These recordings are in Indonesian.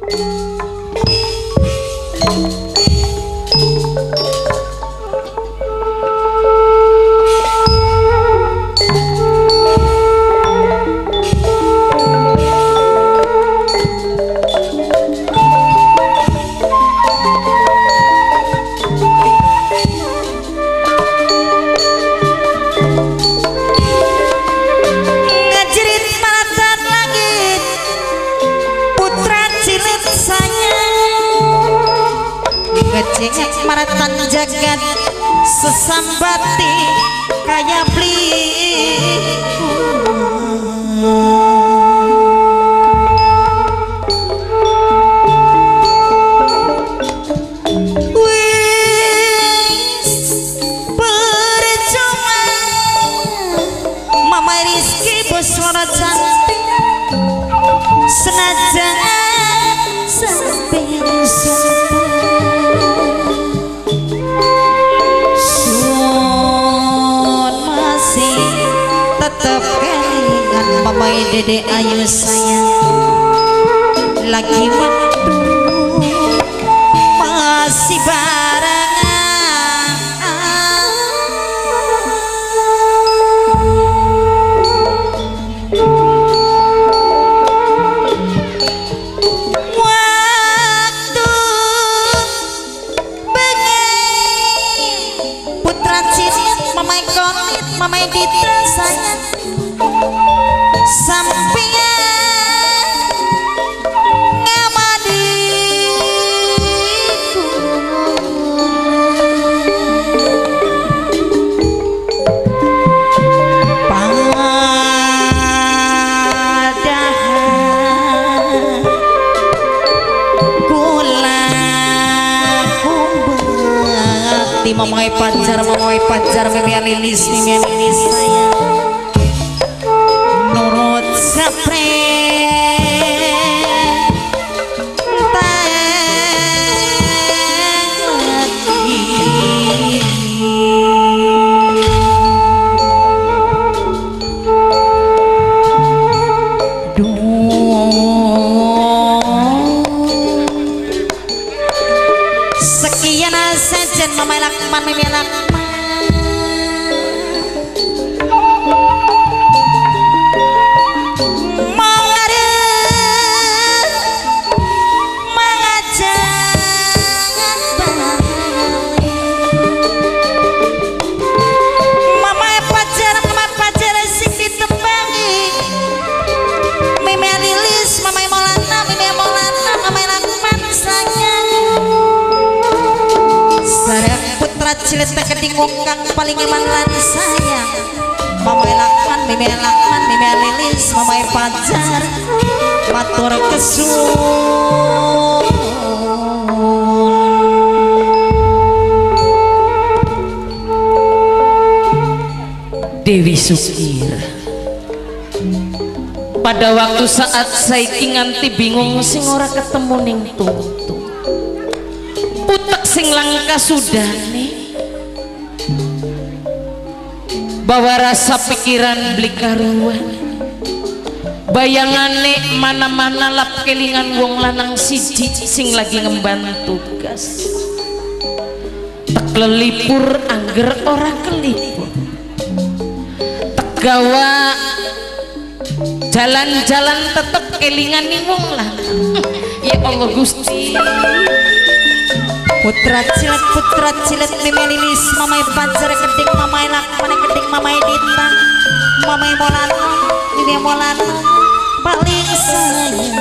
Thank you. Mamai pacar mamai pacar mimia lilis mimia lilis lan sayang. Mama lakman, mimi lakman, mimi lilis, mama pacar Matur kesun Dewi Sukir. Pada waktu saat saya nganti bingung sing ora ketemu ning tuntu putek sing langka sudah bawa rasa pikiran beli karuan. Bayangane mana-mana lap kelingan wong lanang siji sing lagi ngemban tugas. Tak lelipur angger ora kelipur. Gawa jalan-jalan tetep kelingan wong lanang. Ya Allah Gusti Putra cilik, putra cilik, mimi lilis, mama pacar keding, mama lakman, keding, mama dita Mama molana, mimi molana, paling sayang.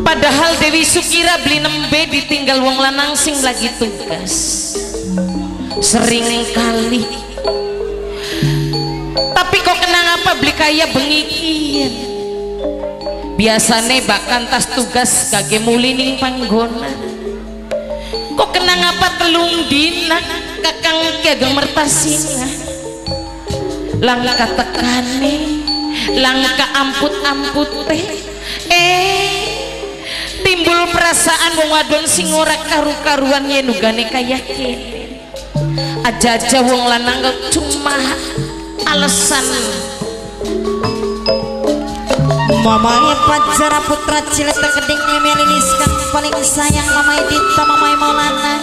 Padahal Dewi Sukira beli nembe ditinggal wong lanang sing lagi tugas. Sering kali. Tapi kok kenang apa beli kaya bengikian biasane bahkan tas tugas kage muli ning panggona kok kenang apa telung dina kakang kiageng mertasina langka tekane langka amput-amput teh eh timbul perasaan wong wadon sing ora karu-karuan yen nugane kaya kene. Aja-aja wong lanang cuma alasan Mamai pacar putra cilik terkeding mimi liliskan paling sayang mamai Dinta mamai Maulana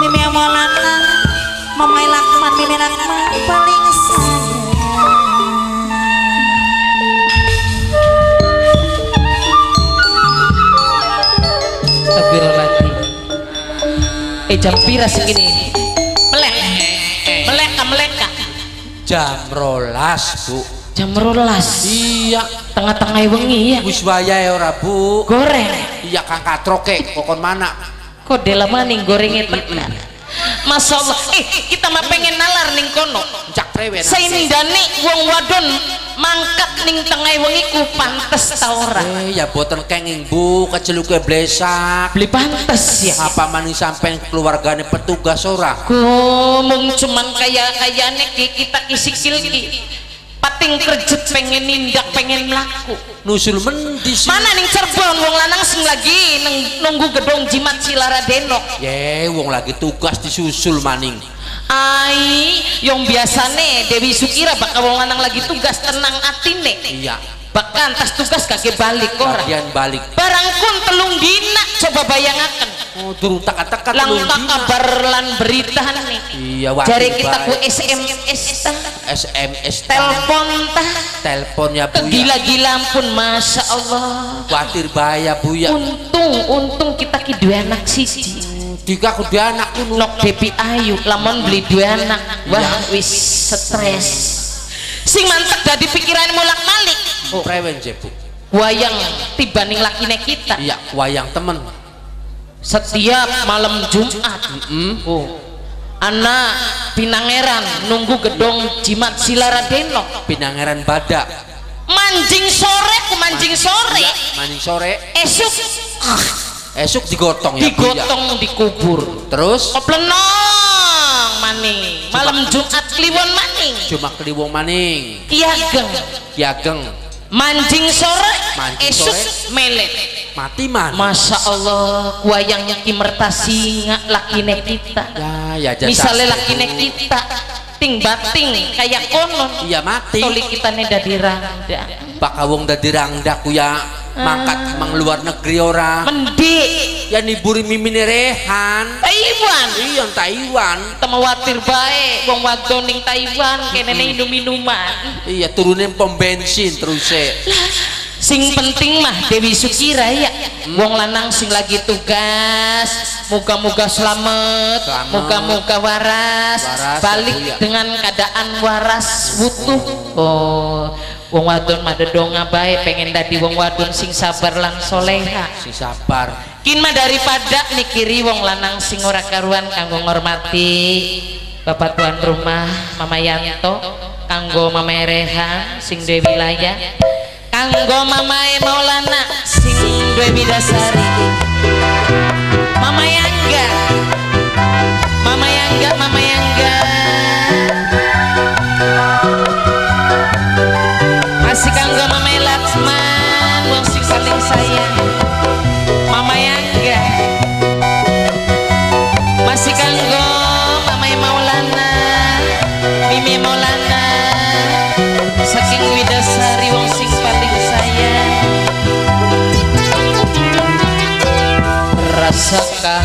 Mimi Maulana mamai Lakman mimi Lakman paling sayang. Astagfirullahaladzim. Eh jam pira segini Melek. Meleka meleka jam rolas bu. Jam rolas? Iya Tengah-tengah wengi ya. Wis wayahe ora bu. Goreng. Iya kang katroke kokon mana? Kok dela maning gorengnya tekan Masya Allah Eh kita mah pengen nalar ning kono. Cak prewen Saindane wong wadon mangkat ning tengah wengi ku pantes ta ora? Eh ya boten kenging bu. Keceluke blesak. Beli pantes ya. Apa maning sampean keluargane petugas ora? Ngomong cuman kayak kayaknya kita kisikil ki pating kerjet pengen nindak pengen melaku nusul mendi sih? Mana ning Cirebon wong lanang sing lagi neng, nunggu gedung jimat Cilara Denok. Ye wong lagi tugas disusul maning. Ai yang biasane Dewi Sukira bakal wong lanang lagi tugas tenang atine iya. Bahkan tas tugas kaki balik orang bagian balik. Barangkun telung dina coba bayangakan oh durung teka-teka langkah telung dina. kabar lan berita nih. Iya waduh Jari kita ku. SMS tah SMS telepon tah telepon ya bu gila-gila pun masya Allah. Khawatir bahaya bu ya untung untung kita ki dua anak siji. Dika kudu anak kuno nok Depi Ayu lamun beli dua anak wah wis stres. Sing mantep dadi pikiran mulak malik oh. prewen je bu wayang tibaning lakine kita. Iya wayang temen setiap malam Jumat. Mm. oh. Anak pinangeran nunggu gedong jimat Silaradeno pinangeran badak. Manjing sore ku manjing sore. Iya, maning sore. Esuk. Esok digotong ya ya? Digotong dikubur. Terus? Koplenong maning? Malam Jumat kliwon maning? Cuma kliwong maning. Kiageng. Kiageng. Manjing sore Manjing esuk sore. melet mati man Masya Allah wayangnya kimertasi ngak lakine kita. Ya ya jasa misalnya lakine kita ting bating kayak konon. Iya mati. Toli kita nih dadi rangda. Pak wong dadi rangdaku ya. Mangkat mang luar negeri ora. Mendik. Ya niburi mimine rehan. Taiwan iya Taiwan temawatir baik wong wadon ning Taiwan kene minum minuman iya turunin pom bensin terus eh. Sing penting mah Dewi Sukira ya. Wong lanang sing lagi tugas. Muga-muga selamat. Muga-muga waras, Waras, balik ya, ya. dengan keadaan waras butuh oh wong wadon madedonga bae pengen dadi wong wadon sing sabar lan soleha. Si sabar. Kin mah daripada mikiri wong lanang sing ora karuan kanggo ngormati Bapak tuan rumah Mama Yanto kanggo Mama Reha sing duwe wilayah kanggo Mama Maulana sing duwe bidasari. Mama Yangga Rasa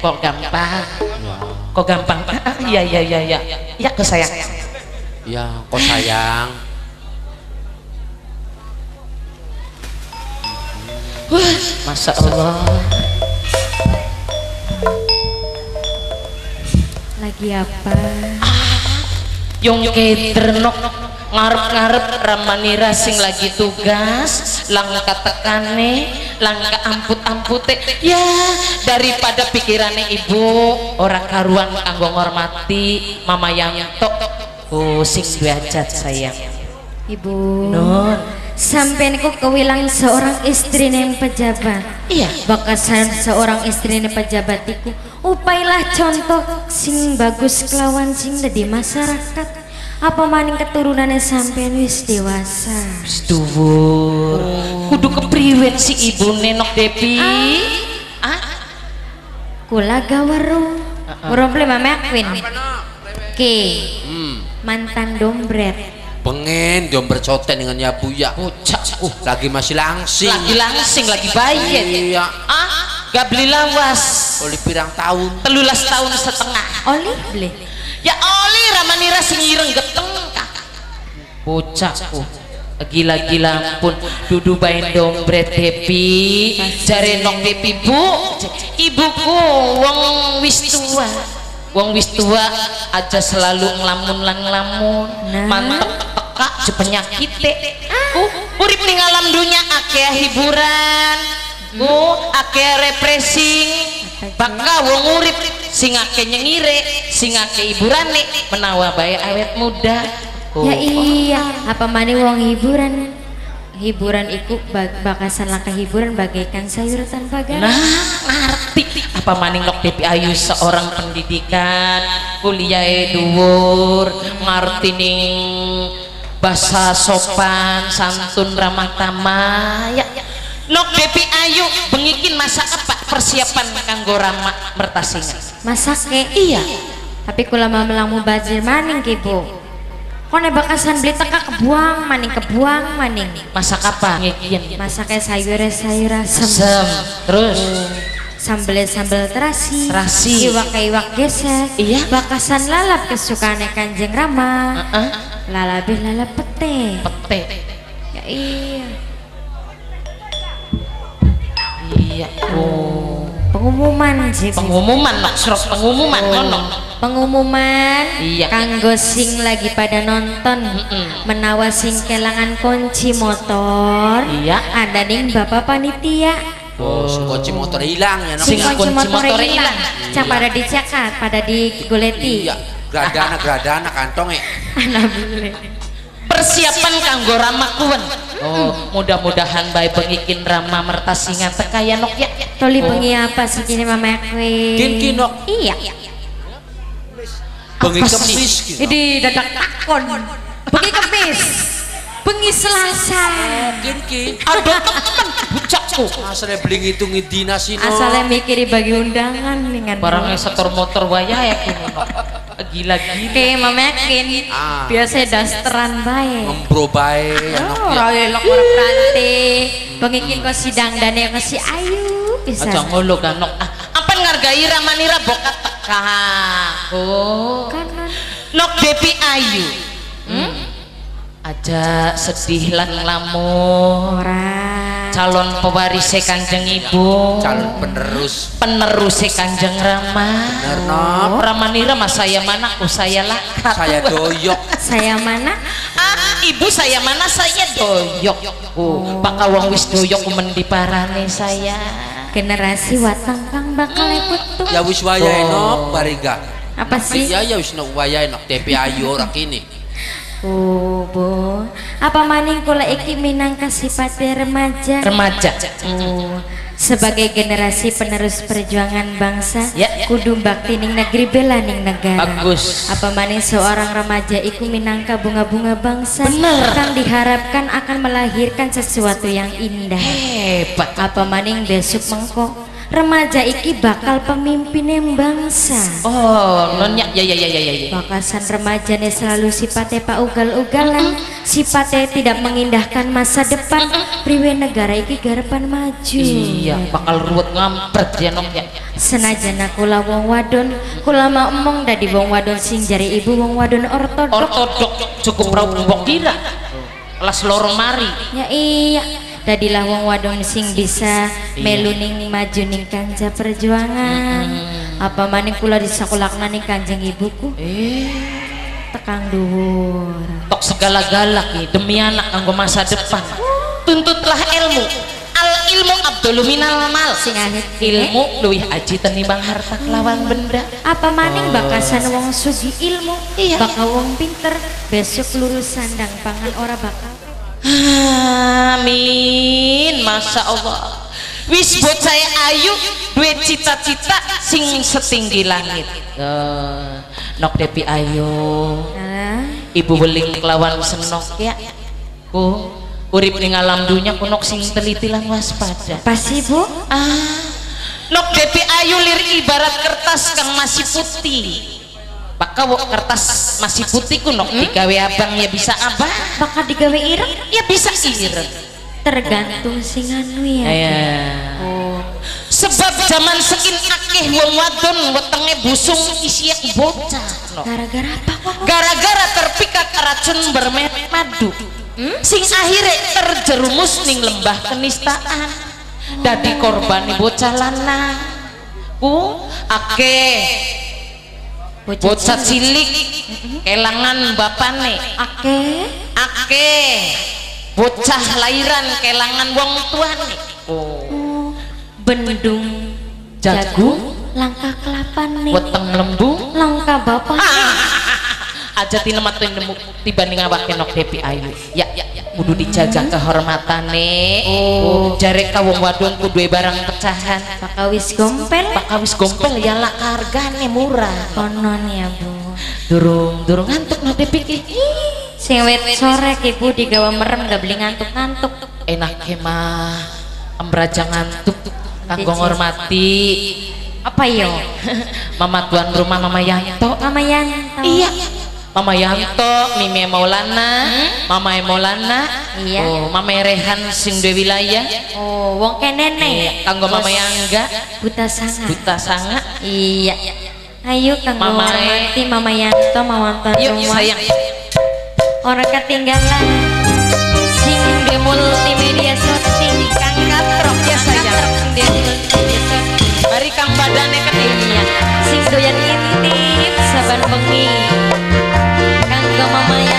kok gampang, kok gampang. Ah, Iya, iya, iya, iya, ya, kok sayang. Ya, kok sayang. Wah, masya Allah. Lagi apa? Yung keternok ngarep-ngarep ramanira sing lagi tugas langka tekane langka amput-ampute ya daripada pikirannya ibu orang karuan kanggo ngormati mama yang tok oh sing duajat sayang Ibu. non Sampai niku kewilang seorang istri yang pejabat. iya Bakasan seorang istri yang pejabat iku upailah contoh sing bagus kelawan sing di masyarakat. Apa maning keturunannya sampean wis dewasa. Dhuwur. Kudu kepriwen si ibu nenok Depi. Ah? Kula gaweru. Problem Mama Queen. Ki, Hmm. mantan dombret. Pengen jomber coten dengan ya buya. Ucak. Uh, Lagi masih langsing. lagi langsing, lagi bayar. Iya. Ah, gak beli lawas. Oleh pirang tahun. Telulas tahun setengah. Oli beli. Ya oli ramanira sing ireng geteng. Bocahku gila-gila pun dudu bain dompret happy jare nok happy bu. Ibuku wong wis tua. Wong wis tua aja selalu ngelamun lan ngelamun Nah. mantep peka je penyakit uh, urip ning alam dunya akeh hiburan. Uh, akeh refreshing baka wong urip sing akeh nyengire akeh hiburane menawa bae awet muda Ya iya, apa mana wong hiburan? Hiburan iku bak bakasan langkah hiburan bagaikan sayur tanpa garam. Nah, ngerti apa maning nok Depi Ayu seorang pendidikan, kuliah dhuwur, ngerti ning bahasa sopan, santun ramah tamah. Ya, nok Depi Ayu bengikin masa apa persiapan kanggo ramah mertasingan. Masak ke? Iya. Tapi kula mau melamu bazir maning ki bu. Kone bakasan beli teka kebuang maning kebuang maning. Masak apa? Ngikin. Masaknya sayur sayur asem. Asem. Terus Sambel sambel terasi. Terasi. Iwak iwak gesek. Iya. Bakasan lalap kesukaan kanjeng Rama. Heeh. Lalabih lalap pete. pete. Ya iya. Iya. Oh. Pengumuman sih. Pengumuman nok serok pengumuman ngono. pengumuman Iya. kanggo sing lagi pada nonton Mm-mm. menawa sing kelangan kunci motor Iya. ada ning bapak panitia Oh, si kunci motor hilang ya. Sing sing kunci motor hilang cak pada dicakat pada digoleti Iya, gradana gradana kantong eh. Persiapan kanggo rama kuwen oh mudah-mudahan baik pengikin rama mertasingan tekaya nok ya. Toli bengi apa sih kini mama kue Kin kinok iya. Bengi kemis jadi dadak takon. Bengi kemis. Bengi selasa. Kin kin. ada temen bucakku. Asalnya beli ngitung dinas ini. asalnya mikir bagi undangan dengan barangnya setor motor waya ya kini nok gila-gila Oke, mamakin Ah. biasa dasteran bae. Bae ya nok Oh, roy lok orang prante. Pengikin ko si dangdan ya ko si Ayu bisa. aja ngolo kan nok ah, apa ngargai ramanira bokat teka oh Kanan. nok Depi Ayu hmm? aja sedih lan lamun Ora. Calon pewaris kanjeng ibu Calon penerus. penerus kanjeng Rama Bener nok. Ramanira mas saya mana aku saya lakat Saya doyok. Saya mana? ah ibu saya mana saya doyok oh, paka wong wis doyok mendi parane saya Generasi watang kang bakal ikut tuh. Ya wis wayahe Oh. nok bariga. Apa sih? Ya ya wis nok wayahe nok DP ayu ora kini. Oh, Bu. Apa maning kula iki minangka sifatnya remaja? remaja Oh, sebagai generasi penerus perjuangan bangsa, Ya, ya. kudu bakti ning negeri bela ning negara. Bagus. Apa maning seorang remaja iku minangka bunga-bunga bangsa Bener. kang diharapkan akan melahirkan sesuatu yang indah. hebat Apa maning besok mengko remaja iki bakal pemimpin yang bangsa. oh nonya ya ya ya ya ya ya. Bakasan remajanya selalu sifatnya pak ugal-ugalan Sifatnya tidak mengindahkan masa depan. Priwe negara iki garapan maju. Iya bakal ruwet ngampret ya nok ya. Senajan kula wong wadon Kula mau emong dadi wong wadon sing jari ibu wong wadon ortodok. Ortodok cukup raup mbok kira kelas loro mari. Ya iya Dadilah wong wadon sing bisa melu ning maju ning kanja perjuangan. Apa maning kula disakulakna ning kanjeng ibuku? Eh. Tekang dhuwur. Tok segala-galak demi anak kanggo masa depan. Tuntutlah ilmu. Al ilmu abdul minal mal. Sing ilmu luwih aji tenimbang harta kelawan benda. Apa maning bakasan wong sugi ilmu? Iya. bakal wong pinter besok lurus sandang pangan ora bakal amin. Masya Allah. Wis buat saya ayu duit cita-cita sing setinggi langit. Eh, nok depi ayu. Ibu beling kelawan senok ya. Ku urip ning alam dunya kunok sing teliti lan waspada. Pasti bu ah nok depi ayu lir ibarat kertas kang masih putih Baka wo kertas masih putih ku nok. Digawe abang ya bisa abang bakal digawe ireng? Ya bisa ireng. Tergantung sing anu ya ya oh. Sebab zaman sekin akeh wong wadon wetenge busung isi bocah. Gara-gara apa gara-gara terpikat racun madu sing akhirnya terjerumus ning lembah kenistaan. Dadi korban bocah lanang. Ku akeh bocah cilik kelangan bapane Ake. akeh bocah lahiran kelangan wong tuane oh Bendung. jagung Langkah kelapan nih. weteng lembu Langkah bapak. Aja tinemat tuh nemu tiba nih ngawake nok depi ayu ya ya ya kudu dijaga kehormatane oh jare ka wong wadon kudu barang pecahan Pakawis gompel. pakawis gompel ya lah hargane murah Konon ya bu. durung durung ngantuk nok depi ki Sing wet sore ibu digawa merem gak beli ngantuk-ngantuk. enak mah ambraja ngantuk kanggo ngormati Apa yo? mama tuan rumah mama Yanto Mama Yanto. Iya. Mama Yanto, Mimi Maulana, Mama Maulana, Iya. oh, Mama Rehan sing duwe wilayah, Oh, wong kene iya. nih. kanggo Mama Yangga, Buta sangat. Buta Sanga, Iya. Ayo kang Mama menghormati Mama Yanto, Mama tuan yuk sayang, Orang ketinggalan. Sing de multimedia shooting kang katrok Ya, sayang. sing de multimedia shooting. mari kang badane Iya. Sing doyan intip saban bengi. Kanggo Mama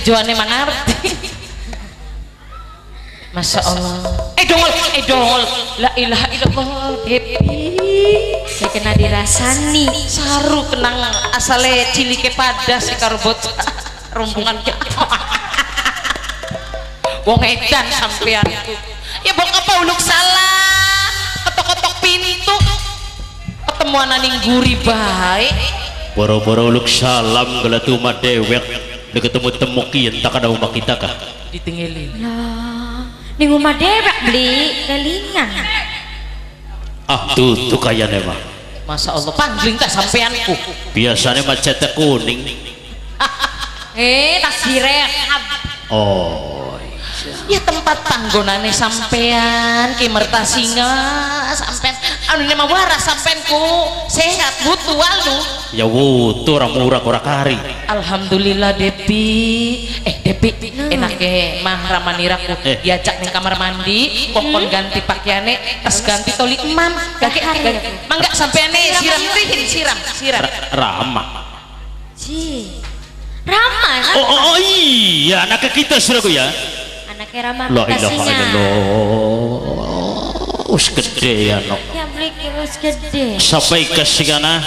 ijoane mangarti Masya Allah. Eh dongol, eh dongol. La ilaha illallah. Depi ya kena dirasani. Saru kenang asale cilike pada si karbot Rombongan. Wong edan sampeanku Ya bok apa uluk salah? Ketok-ketok pintu. Ketemuan aning guri baik. Boro-boro uluk salam gelatuma dewek Udah ketemu temu kian tak ada umat kita kah? Ditinggalin. Lah ning rumah dewek beli kelingan. Ah tuh tuh kaya mah Masya Allah pangling tak sampeanku? Biasanya mah cetek kuning. Eh tak direhab Oh ya tempat panggonane sampean ki merta singa sampean. Anu mah waras sampeanku sehat butuh walu Ya wutu orang murah ora kari. Alhamdulillah Depi. Eh Depi enake mah ramaniraku. Eh. diajak ning kamar mandi kokon ganti pakaiane tas ganti toli emam gake gake mangga sampeane siram. siram siram. Ra- Rama Ji. Rama Oh, oh, oh iya. Anak kita sudah ya bekasinya. illallah. Us gede ya nok. Ya beli kilos gede. Sampai ke sigana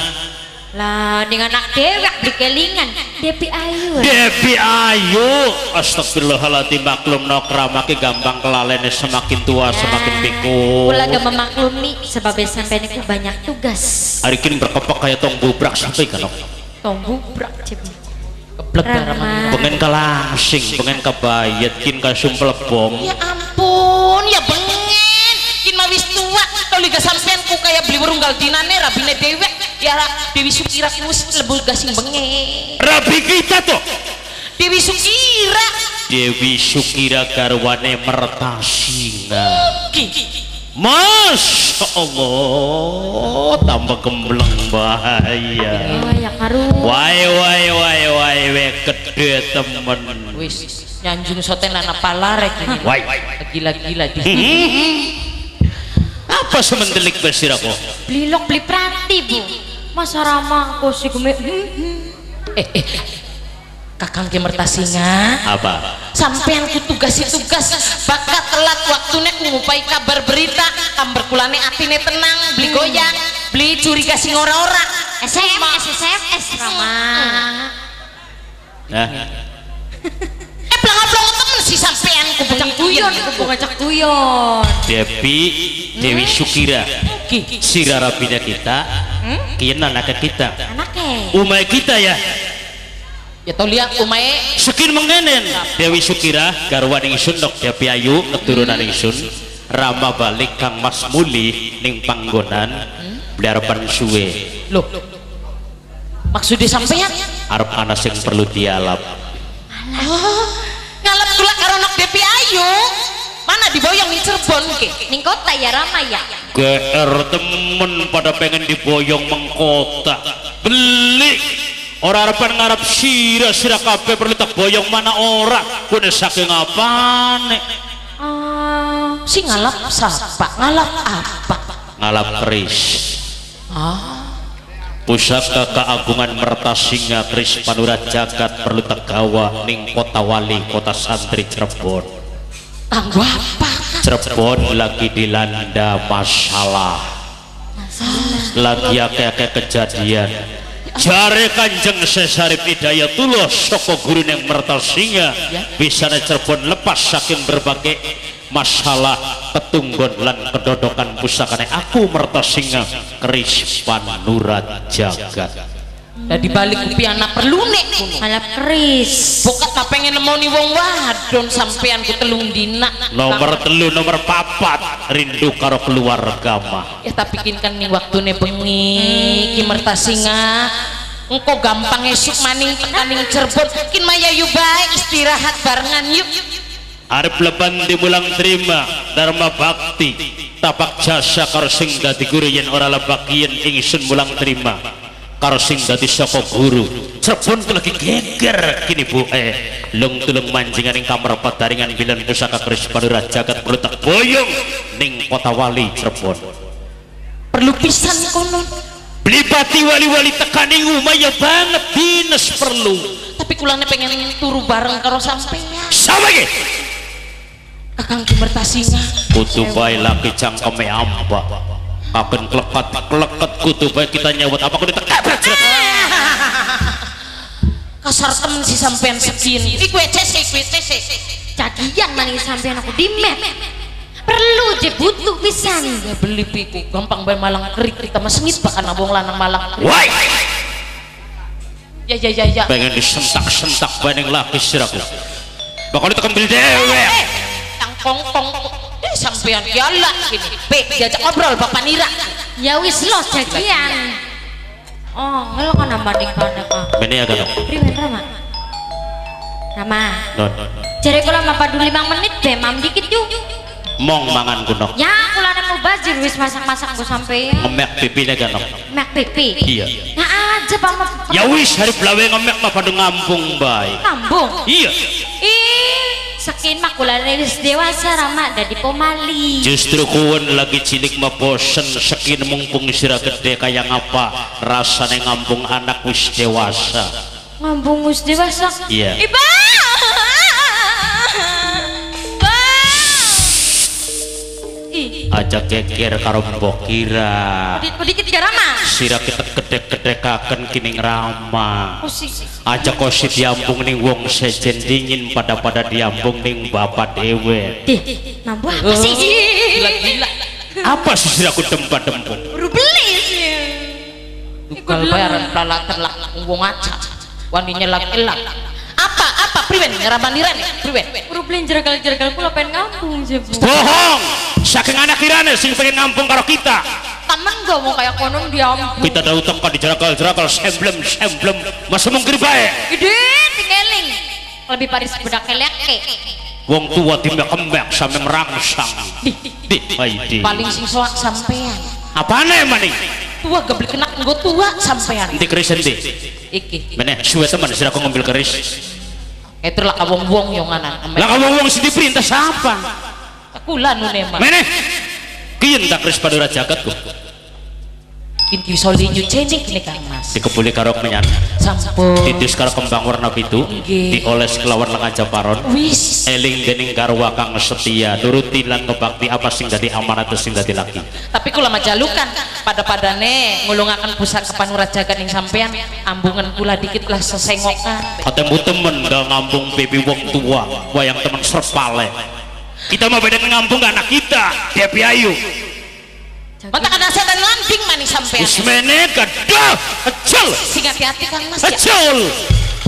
lah dengan anak dewek beli kelingan. Depi Ayu Devi Ayu. Astagfirullahaladzim maklum nok. Rama ki gampang kelalene semakin tua semakin pikun Kula gak memaklumi sebab sampai niku banyak tugas. Hari kini berkepak kayak tong bubrak sampai kan nok? Tong bubrak cip pengen ke langsing pengen ke bayat kin ke sumpel bom ya ampun ya bengen kin mah wis tua kalau liga sampeanku kayak beli berunggal dinane rabine dewek ya Dewi Sukira kus lebul gasing bengen Rabi kita tuh. Dewi Sukira. Dewi Sukira garwane mertasinga Ki. Masya Allah tambah gembleng bahaya Wai wai wai wai we gede temen. Wis nyanjung soten anak palarek ini. Wai. Gila-gila di apa sementelik basir aku beli lok beli prati bu. Masa Rama kok si geme hmm, hmm. eh eh. Kakang ke mertasinga. Apa? Sampean ku tugas tugas bakat telat waktunya ku ngupai kabar berita. Kamber kulane atine tenang beli goyang beli curiga sing ora-ora. SMS SMS Rama nah eh pelangga-pelangga temen si sampean ku bengi guyon kuyen aku ngajak guyon Devi Dewi Sukira Ki. Sira Rabina kita kian anak kita. Anaknya? Umai kita ya. Ya tau lihat umae Sekin mengenen. Dewi Sukira garwan ingsun dok Devi Ayu keturunan ingsun Rama balik Kang Mas Muli ning panggonan Bliarapan suwe. Loh maksudnya sampean Arab anas yang perlu dialap. Oh ngalap kula karo nok Depi Ayu. Mana diboyong di Cirebon ke ning kota ya Rama ya? GR temen pada pengen diboyong mengkota beli. Orang harapan ngarap sira sira kabeh perlu tak boyong mana ora. Kudu saking apane? Oh si ngalap sapa? Ngalap apa? Ngalap keris pusaka keagungan mertasinga keris panurat jagat perlu tegawa ning kota wali kota santri Cirebon. Kanggo apa Cirebon lagi dilanda masalah. Lagi akeh-akeh kejadian. Jare kanjeng sesarip hidayatullah soko guru yang mertasinga bisa Cirebon lepas saking berbagai masalah petunggon lan kedodokan pusakane aku mertasinga keris panurat jagat Nah dibalik kupi anak perlu nek kuno. malah keris Bokat tak pengen nemoni wong wadon sampean ku telung dina. nomor telu nomor papat rindu karo keluarga mah Ya tapi kin kan ning waktune bengi ki mertasinga engko gampang esuk maning tekan ning Cirebon kin maya yu bae istirahat barengan yuk. Arep leban dimulang terima Dharma bakti tapak jasa karo sing dadi guru yen ora lebakian ingsun mulang terima. Karo sing dadi saka guru. Ku lagi geger kini bu. Eh lung tulung manjingan ing kamar padaringan bilan pusaka keris panurat jagat perlu tak boyong ning kota wali Cirebon perlu pisan konon beli bati wali-wali tekaning umaya banget dinas perlu. Tapi kulangnya pengen turu bareng karo sampean sama ge kakang kimertasinya kutu bae laki cangkeme amba akan kelekat kelekat kutu bae kita nyawat apa kudu tekabrak kasar temen si sampean sekin iku cese iku cese cagian maning sampean aku di map. Perlu je butuh pisan. Ya beli piku. Gampang bae malang kerik kita mah sengit bahkan abong lanang malang woi ya ya ya ya. Pengen disentak-sentak baning laki siraku bakal ditekan bil dewe kongkong eh sampean kiala gini. Be diajak ngobrol bapak nira. Ya wis lo cagian oh ngelo kan nambah kana ka Bene ya kan priwen Rama Rama. Non jare kula mah padu 5 menit deh mam dikit yuk. Mong mangan kuno. Ya kula mau bajir wis masak-masak go sampe ngemek pipine kan mek pipi? Iya. Nah aja pama ya wis hari belawe ngemek mah pada ngampung bae ngambung iya. Ih sakin mah kula wis dewasa Rama dadi pemali. Justru kuwen lagi cilik mah bosen sekin mumpung sira gede kayak ngapa? Rasane ngampung anak wis dewasa. Ngambung wis dewasa? Iya. iba aja geger karo mbok kira dikit dikit ya Rama. Sira kita gedek-gedekaken kining rama. Oh, sih. aja kosi diambung ning wong sejen dingin pada pada diambung ning bapak dewe. Dih, mampu apa sih? gila gila apa sih siraku dempa-dempung Baru beli. Sih. Kalau bayaran pelalatar lah wong aja waninya lak elak apa apa? Priwen nih. Priwen. Baru beli jergal-jergal kula pengen ngambung sih, Bu. bohong! Saking anak kirane sing pengen ngampung karo kita. Temen gak mau kayak konon diambung. kita dah utang di jerakal-jerakal semblem semblem. Masa mungkir baik Gede, tinggaling. Lebih paris budak keleke. wong tua timbak kembang sampai merangsang. Di di paling sing soak sampean. Apa nih maning tua geblik kena nggo tua sampean. Nanti keris nanti iki. Mana suwe teman sih aku ngambil keris. Itu lah kawong wong yang anan lah kamu wong sih diperintah siapa? Kula nu nema mana kian tak keris pada rajagatku kinti soli nyu cenik nih kang mas. Dikepuli karo menyan sampun. Titis karo kembang warna Nggih. dioles kelawan lengan japaron. Wis. Eling dening garwa kang setia. Nuruti lan kebakti apa sing dadi amanat sing dadi laki tapi kula majalukan pada padane ngulungaken pusaka panurajagan yang sampean ambungan kula dikit lah sesengokan Ketemu temen gak ngampung baby wong tua wayang temen serpale. Kita mau beda ngampung anak kita dia piayu mata kana setan landing maning sampean. Usmene gadah ecel sing hati-hati kang mas ya. Ecel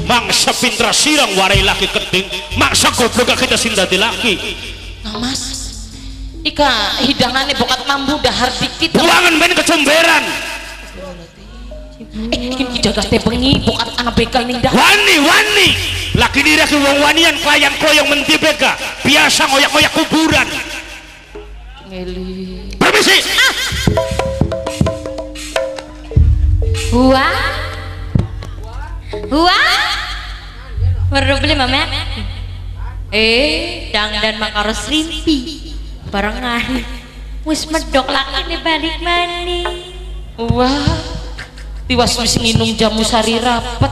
mangsa pintra sirang warai laki keding maksa goblok kita sing dadi laki. Nah, mas ika hidangannya bokat mambu dahar dikit. Buangan ben kecomberan eh ini hidangan teh bengi bokat anak begal ning dahar wani wani. Laki diri ki wong wanian klien koyong menti beka biasa ngoyak-ngoyak kuburan. Ngeli permisi Hua. Hua. Baru beli mama. Eh, dang dan makaros rimpi. Barengan. Wis medok laki nih balik mani. wah tiwas wis nginum jamu sari rapet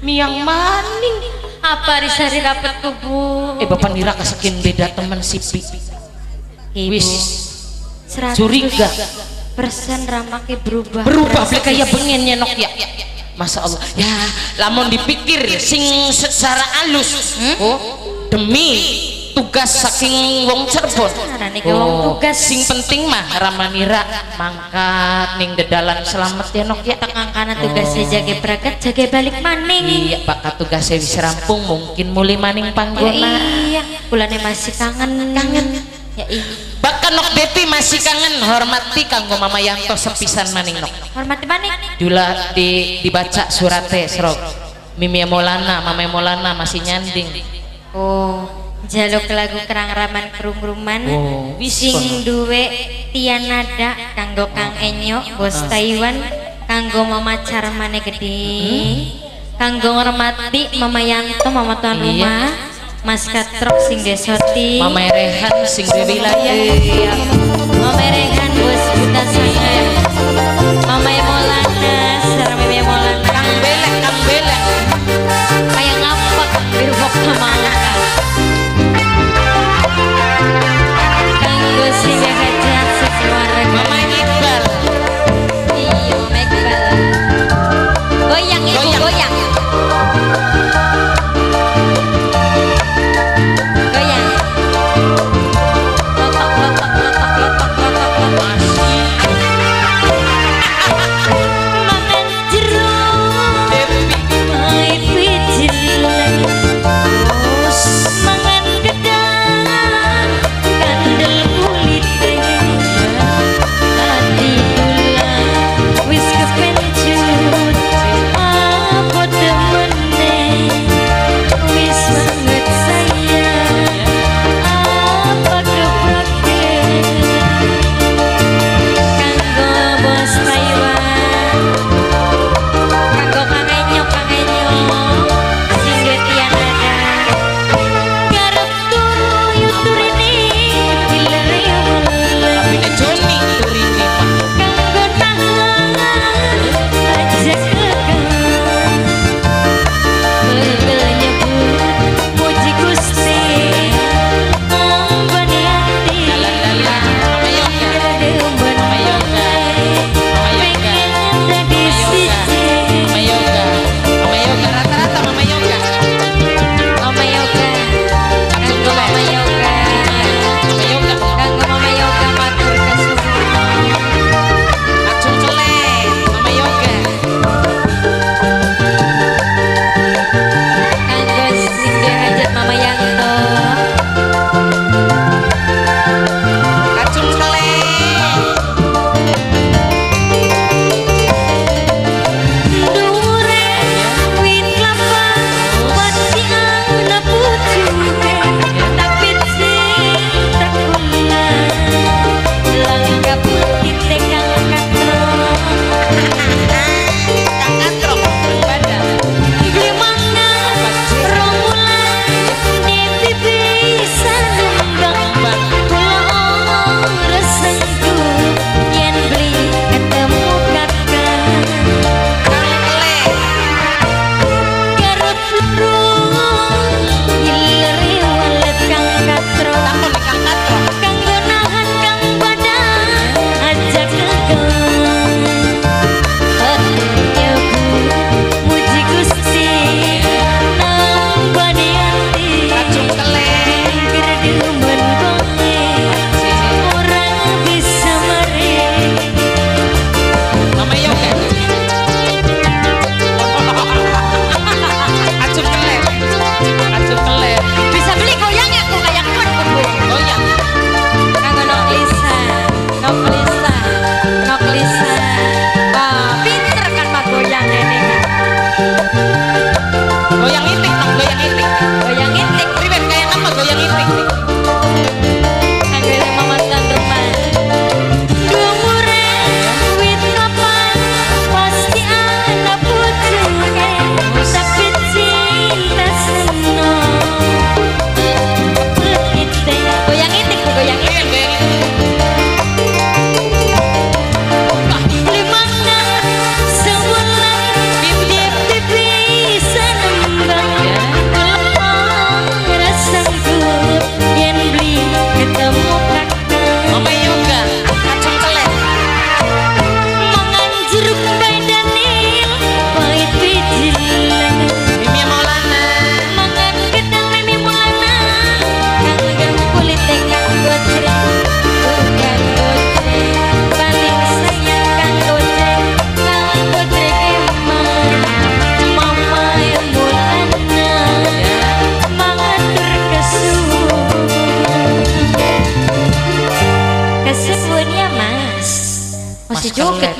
miang maning Apa di sari rapet ku bu? eh bapak nira kesekin beda temen sipi. Wis. Curiga. Persen ramake berubah. berubah beli kayak bengen nyenok ya. Masya Allah. Ya lamun dipikir sing secara halus oh demi tugas saking wong Cirebon. Ke wong tugas. sing penting mah Ramanira mangkat ning dedalan selamat ya nok ya. Tengah kana tugasnya jaga berangkat jaga balik maning. iya bakat tugasnya wis rampung mungkin mulai maning Ya panggona iya, bulannya masih kangen. Kangen. Ya iya. bahkan nok Devi masih kangen hormati kanggo Mama Yanto sepisan maning nok Hormati maning. Dula di dibaca suratnya serok Mimi Maulana, Mama Maulana masih nyanding. Oh, jaluk lagu kerang raman kerung-ruman. Oh, Sing duwe tian nada kanggo Kang Enyo, bos Taiwan, kanggo Mama Charmane gede. Kanggo ngormati Mama Yanto, Mama tuan Iya. Mas Katrok sing desoti Mamerehan sing de wilayah. Mamerehan bos buta sangar Mamai Maulana Sarame Maulana Kang belek kang belek. Kayak ngapak biru hok ke mana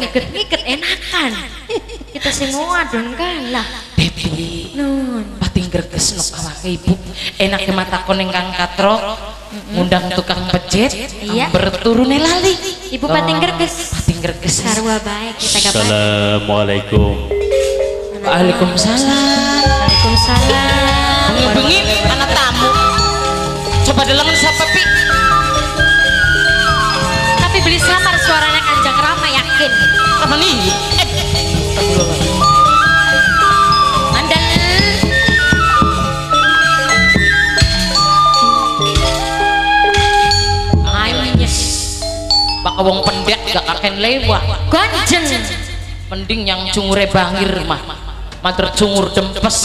miket-miket enakan. Kita semua don kalah Debi nun. Pating greges no awake ibu. Enak mata koneng kang katro ngundang tukang pejet Iya. berturune lali. Ibu pating greges. pating greges sarwa baik kita kabar Assalamualaikum. Waalaikumsalam. Waalaikumsalam. Bengi anak tamu. Coba dalam siapa pi andal baka wong pendek gak kaken lewat. Ganjen. Mending yang cungure bangir mah mater cungur dempes.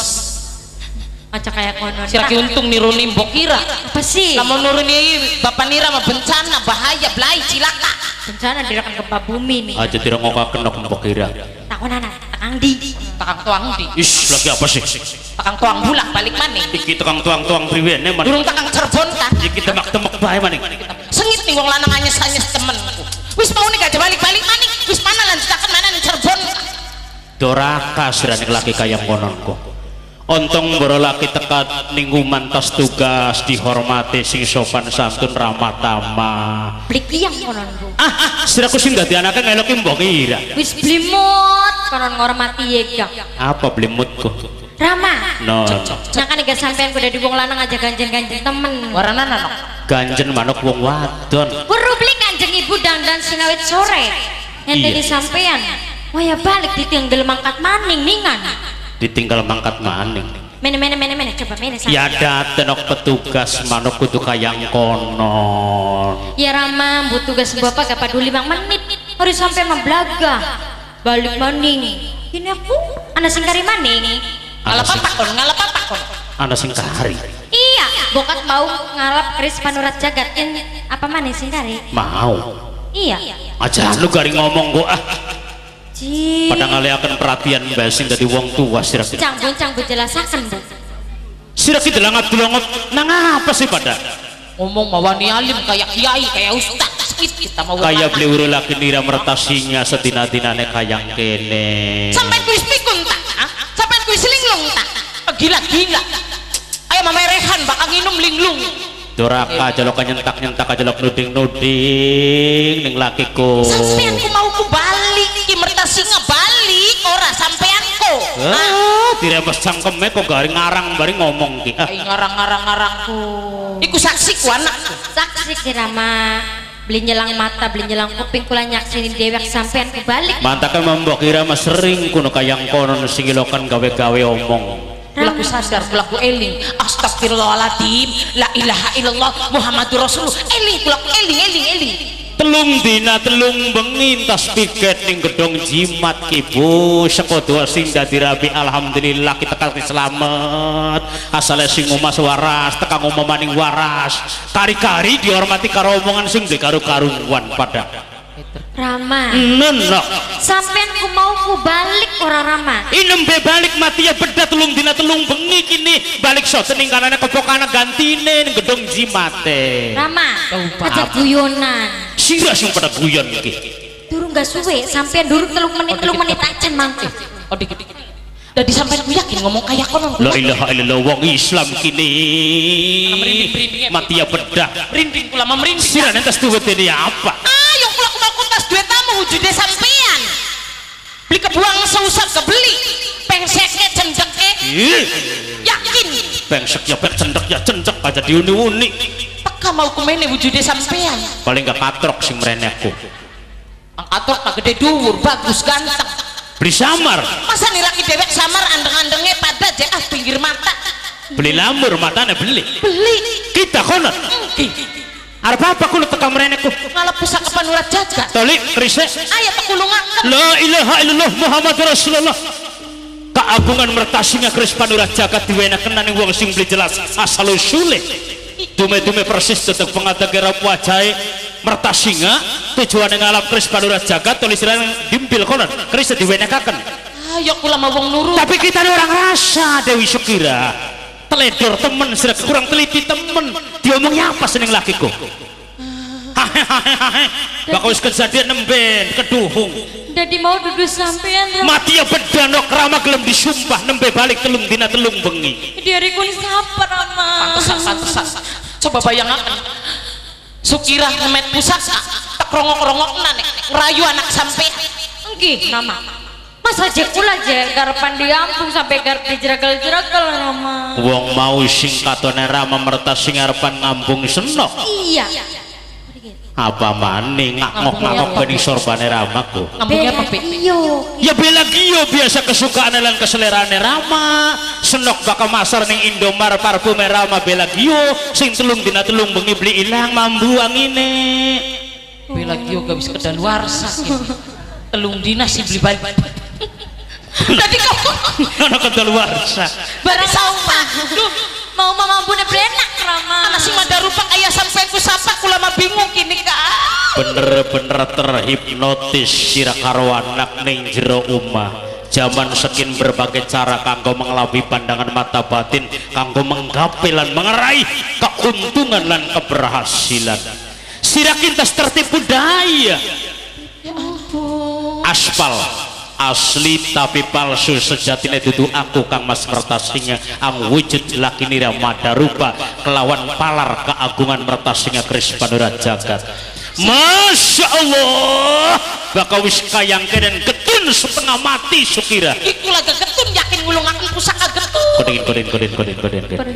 Aja kayak konon siraki untung niruni mbok kira. Apa sih? Kamu nuruni bapak nira mah bencana bahaya belai cilaka bencana direkan gempa bumi nih. Aja tidak ngokaken nok mbok kira. Takon anak takang di takang tuang di ish lagi apa sih? Takang tuang bulak balik mana iki tukang tuang-tuang priwene man durung takang cerbon kan iki temak-temak bae maning sengit nih wong lanang anyes anyes temenku. Wis mau nih gak balik balik maning wis mana lanjutakan mana nih cerbon doraka sirane laki kaya kononku Ontong berolaki tekat ninggu mantas tugas dihormati sing sopan santun ramah tamah. beli kiang konon bu Ah, siraku sing dadi anake ngeloki mbok kira. wis blimut konon ngormati yega Apa blimutku? Rama No. nah kan iga sampean kuda di wong lanang aja ganjen-ganjen temen warna nano Ganjen manuk wong wadon. Buru beli kanjeng ibu dandan sinawit sore Ente Iya. di sampean Waya balik ditinggal mangkat maning ningan Ditinggal mangkat maning. Mene mene mene mene coba mene sampean Ya datenok petugas manuk kudu kayang konon. Ya Rama butuh tugas bapak gak peduli bang menit Harus sampai membelaga Balik maning Ini aku anak singkari maning ngalap apa kon ngalap apa kon Ana sing kahari. Iya bokat mau ngalap keris panurat jagat In apa maning singkari Mau. Iya Aja lu gari ngomong gua ah. Ci Pada ngaliakan perhatian mbak sing dadi wong tua sira kita. Canggung canggung jelasakan bu. Sira kita langat dulongot nang apa sih pada? ngomong mawani alim kayak kiai kayak ustaz It, kita mau Kaya beli uru laki nira mertasinya setina-tinane kayang kene. sampai kuis pikun tak sampai kuis linglung tak Ah, gila gila ayo mamerehan bakal nginum linglung. Doraka jalok nyentak nyentak jalok nuding nuding ning lakiku. sampean ku mau ku balik ki merta singa balik ora sampean ko ah Ah, diremes cangkeme kok gari ngarang bari ngomong ki. Ah, ay ngarang ngarang ngarangku. Iku saksi ku anakku Saksi si Rama beli nyelang mata beli nyelang kuping kula nyaksinin dewek sampean kebalik Mantakan membok kira mas sering kuno kayang konon singilokan gawe-gawe omong. Kulaku sadar, kulaku eling. Astagfirullahaladzim La ilaha illallah Muhammadur Rasulullah. Eling, kulaku eling, eling, eling telung dina telung bengi tas piket ning gedong jimat kibu sekodo sing dadi rabi alhamdulillah kita kasih selamat. Asale sing omas waras tekan ngomong maning waras. Kari-kari dihormati karo omongan sing di karu-karuan pada. Rama. Nenok sampean ku mau ku balik ora Rama? Inem be balik mati ya beda telung dina telung bengi kini. Balik so tening kanane kepokana gantine ning gedong jimate. Rama aja guyonan sira sing pada guyon iki durung gak suwe sampean durung telung menit telung menit aja mangke Oh dikit dikit Dari sampai ku yakin ngomong kayak konon La ilaha illallah wong Islam kini. Merinding-merinding. mati ya bedah. Merinding kula mah merinding. Sira nentas duit ini apa? Ayo kula ku mau kuntas duit tamu wujudnya sampean. Beli kebuang seusap kebeli. Pengseknya cendeknya. Ih, Yakin. Bengsek ya bek cendek ya cendek aja diuni-uni Peka mau kumene wujudnya sampean? Paling gak katrok sing merenekku Angkatok tak gede dhuwur bagus ganteng. Beli samar. Masa nih laki dewek samar andeng-andengnya pada jeah pinggir mata. Beli lamur matanya beli. Beli. Kita konon. Ki, arep apa kulo tekan merenekku ngalap pusaka panurat jagat. Toli krise Ayo tekulungakan La ilaha illallah Muhammad Rasulullah. Keagungan mertasinya keris panurat diwenakan ning wong sing beli jelas asal usule dume-dume persis tetep pengata kira wajai mertasinga tujuan yang alam keris panurat jagat tulisan dimpil konon. Keris diwenakaken Ayo kula mau wong nurut. Tapi kita orang rasa Dewi Sukira. Teledor temen sudah kurang teliti temen. Diomongnya apa seneng lakiku bakal wis kejadian nemben keduhung Dadi mau duduk sampean mati ya bedano krama gelem disumpah nembe balik telung dina telung bengi Dari kun sapa Rama. pantesan pantesan coba bayangakan Sukira nemet pusaka tak rongok-rongok nek ngerayu anak sampai Nggih, Rama. Masa aja kula aja garepan di ampung sampai garep dijeragal-jeragal Rama. wong mau sing katone rama merta sing arepan ngambung senok Iya. Apa maning ngakok-ngakok bening sorbane ramaku ngambungnya apa Pi? Iyo. ya bela gio biasa kesukaan lan keselerane Rama senok bakal masar ning Indomar parfume Rama bela gio sing telung dina telung bengi beli ilang mambu angine. Bela Gio gak bisa kedaluarsa gitu. telung dina sih beli balik. Tadi kamu ana kedaluarsa barang sampah. Duh Mau mama bune berenak Rama. anak si madarupa kayak sampai ku sapa ku lama bingung kini kak. Bener-bener terhipnotis sira karo anak ning jero umah zaman sekin berbagai cara kanggo mengelabui pandangan mata batin kanggo menggapai lan mengerai keuntungan lan keberhasilan. Sira kintas tertipu daya. Aspal asli tapi palsu. Sejatinya dudu aku kang mas mertasinya. Ang wujud laki nira madarupa. Kelawan palar keagungan mertasinya Kris Panura Jagat Masya Allah! Bakal wis kayang dan getun setengah mati sukira. Iku lagi ketun yakin ngulung aku pusaka getun kodin kodin kodin kodin kodin kodin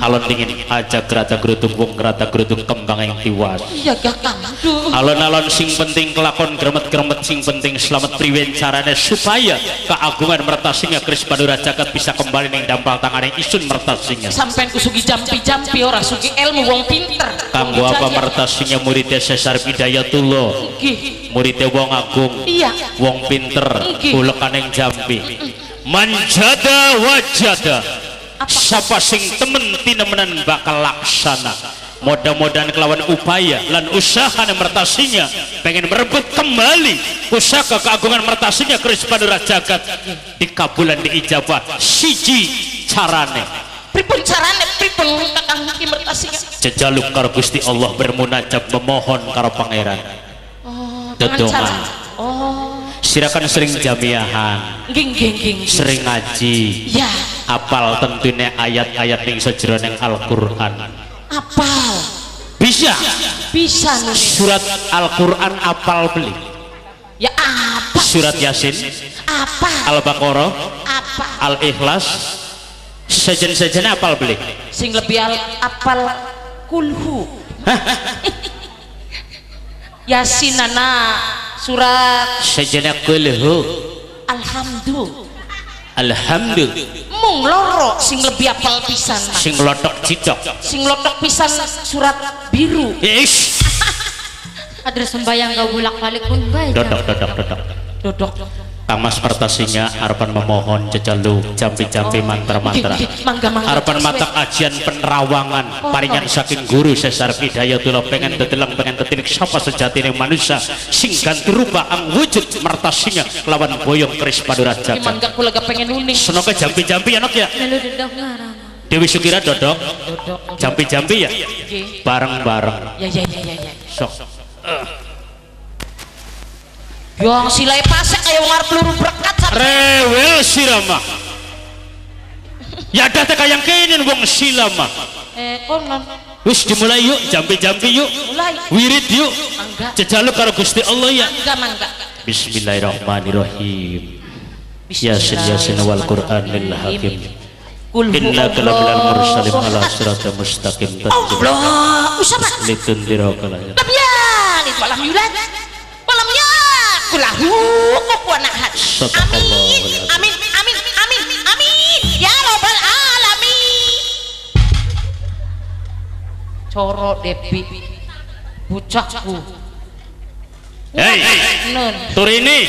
alon dingin aja gerata gerutung wong gerata gerutung kembang yang tiwas. Iya gak kang duh alon-alon sing penting kelakon gremet-gremet sing penting selamat priwen carane supaya keagungan mertasinya Kris Padura Jagat bisa kembali ning dampal tangane isun mertasinya sampean ku sugi jampi-jampi ora sugi ilmu wong pinter. Kanggo apa mertasinya muridnya Cesar Bidayatullah Nggih. muridnya wong agung. Iya. Wong pinter. Nggih. ulekan yang jambi manjada wajada. Siapa sing temen tinemenan bakal laksana? Mudah-mudahan kelawan upaya lan usaha yang mertasinya pengen merebut kembali pusaka keagungan mertasinya Kris Padura Jagat dikabulan diijabah siji carane. Pripun carane? Pripun? Kakang ki mertasinya? Jejaluk karo Gusti Allah bermunajat memohon karo pangeran. Dedongan. oh sirakan sering jamiahan. Sering ngaji. Ya. Apal tentunya ayat-ayat yang sejroning Al-Quran. Apal? Bisa. Bisa nih surat Al-Quran apal beli? Ya apa? Surat Yasin. Apa? Al-Baqarah. Apa? Al-Ikhlas. Sejen-sejen apal beli? Sing lebih al apal kulhu. Yasinana surat. Sejen kulhu. Alhamdulillah Alhamdulillah mung loro sing lebih apal pisan Mas. sing lotok cicok sing lotok pisan surat biru. Ish. Ada sembayang gak bolak balik pun baik. dodok dodok dodok. Dodok Kang Mas Pertasinya harapan memohon jejaluk jampi-jampi mantra-mantra. Nggih, nggih. mangga mangga harapan mata ajian penerawangan paringan saking guru Cesar Hidayatullah pengen tetelang pengen tetilik sapa sejati manusia sing ganti rupa ang wujud mertasinya lawan boyong keris padura jagat senoke jampi-jampi anak ya dedok ngarang. Dewi Sukira dodok? Jampi-jampi ya? Bareng-bareng. Ya ya Yang silai pasek kayak wong arep peluru berkat rewel sirama ya ada kayang kene wong silama eh konon wis dimulai yuk jampi-jampi yuk. Mulai. Wirid yuk. Jejaluk karo Gusti Allah ya. Mangga mangga. Bismillahirrahmanirrahim. Yasin Yasin wal Qur'anil Hakim. Inna kalabinal mursalim ala sirata mustaqim. Allah usapa Litundira kalaya lam yalid walam yulad. walam Sadaqallahu amin amin amin amin amin. Ya rabbal alamin. Coro depi bucakku Hei nun Turini.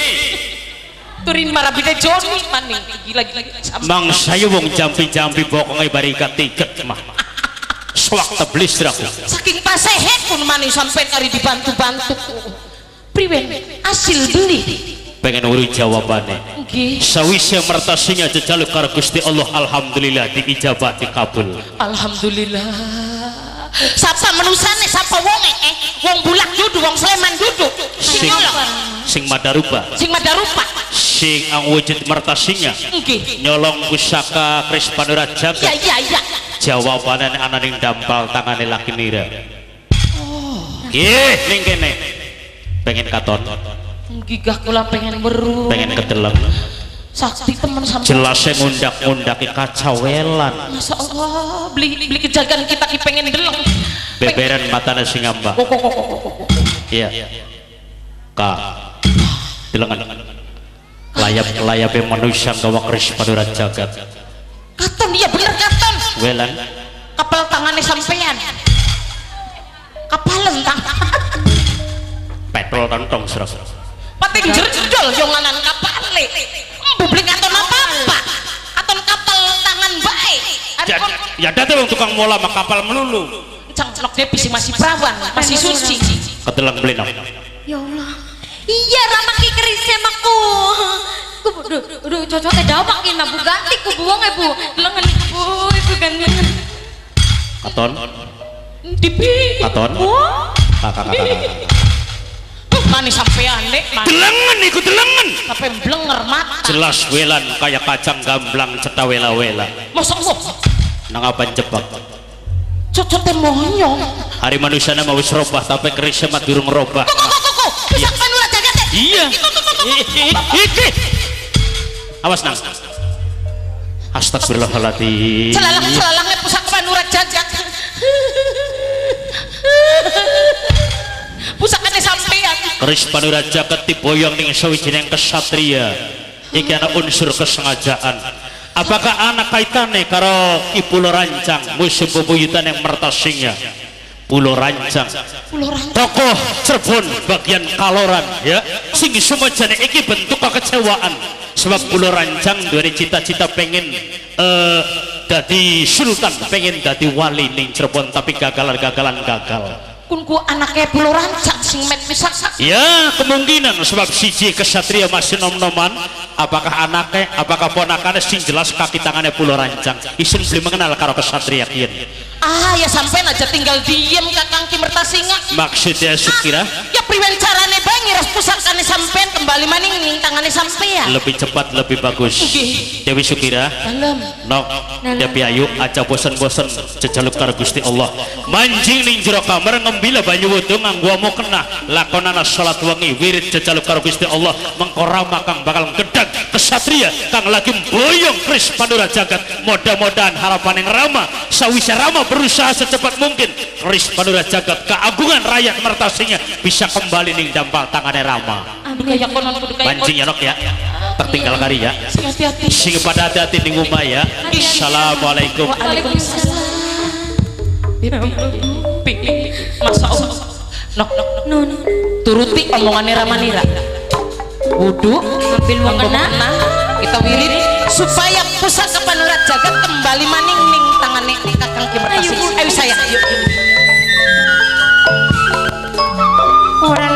Turin marabide joni maning gila gila Mang saya wong jampi-jampi pokoknya barikat tiket mah. Swak teblis raku saking pasehe pun maning sampai kari dibantu-bantu priwen asil beli. Pengen uri jawabannya. Nggih Sawisya mertasinya jejaluk karo Gusti Allah Alhamdulillah diijabah dikabul. Alhamdulillah. Sapa menusane sapa wonge eh? Wong bulak judu wong sing madarupa. Sing madarupa. Sing ang wujud mertasinya. Nggih. Nyolong pusaka Kris Panura ya Jagat ya ya. Jawabannya ananing dampal tangane laki nira Ih, ning kene pengen katon. Gigah kula pengen weru pengen kedeleng sakti temen sampai jelasnya ngundak-ngundaki kacawelan Masya Allah beli beli kejagaan kita ki pengen deleng. Beberan matana kok kok, kok iya. Ka. Delengan. Layap layapnya manusia gawa Kris Panura Jagat. Katon iya bener katon. Welan. Kapal tangannya sampean kapalen tang petrol kantong serak pating jerdol yonganan kapale. Publik katon apa apa katon kapal tangan baik. Ya, ya dati wong tukang mola mah kapal melulu. Cang celok depi sih masih perawan masih suci. Ketelang belinang Ya Allah. Iya rama ki kerisnya maku. Ku duh duh cocoknya dapak ki bu. Ganti ku buang ya bu. Lengan bu itu ganti. katon. Dipi katon. Kakak kakak mani sampean dek mani. Delengan ikut delengan sampai blenger mata jelas welan kayak kacang gamblang ceta wela-wela masa Allah nang apa jebak. Cocok teh monyong hari manusia nama wis robah tapi kerisnya mah durung robah. Kok kok kok bisa panula jaga teh iya. Iki awas nang. Astagfirullahaladzim. Celalang celalangnya pusaka panura jaga. Pusakanya sampean keris panura jagat diboyong ning sawijining kesatria. Iki ana unsur kesengajaan. Apakah anak kaitannya karo Ki Pulau Rancang musuh bebuyutan yang mertasinya? Pulau Rancang tokoh Cirebon bagian Kaloran ya. Sing semua jane iki bentuk kekecewaan. Sebab Pulau Rancang duwe cita-cita pengen eh dadi sultan pengen dadi wali ning Cirebon tapi gagalan-gagalan gagal. kun ku anaknya pulau rancak sing met bisa Ya kemungkinan sebab siji kesatria masih nom-noman. Apakah anaknya apakah ponakannya sing jelas kaki tangannya pulau rancang. Isun belum mengenal karo kesatria kian ah ya sampean aja tinggal diem kakang ki mertasinga maksudnya Sukira? Ya priwen carane bae ngiras pusakane sampean kembali maning ning tangane sampean. Lebih cepat lebih bagus. Nggih. Dewi Sukira? Dalam no. Dewi Ayu aja bosan-bosan cejaluk karo Gusti Allah. Manjing ning jero kamar ngembila banyu wudu nganggo mau kena. Lakonana salat wengi wirid cejaluk karo Gusti Allah. Mengkorama kang bakal gedang kesatria kang lagi boyong Kris Pandura Jagat. Mudah-mudahan harapan yang rama sawise rama berusaha secepat mungkin. Kris Pandura Jagat keagungan rakyat mertasinya bisa kembali ning dampal tangannya rama. Kaya manjing ya nok ya. Tertinggal kari ya. Sing pada hati-hati ning omah ya. Assalamualaikum. Masa Allah nok nok nok. No no. turuti omongannya Ramanira wudhu Ngambil wong nganggo kena. kena, kita wirid supaya pusaka panurat jagat kembali maning ning tangane kakang kimertasi Ayo, saya. Orang